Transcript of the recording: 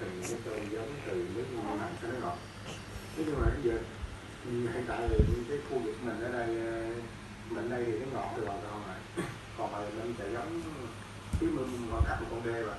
từng cái tôm giống từ nước mặn cho nó ngọt nói nhưng mà cái giờ hiện tại thì cái khu vực mình ở đây mình đây thì nó ngọt từ bà con rồi còn mà mình sẽ giống cái mương vào cắt một con đê rồi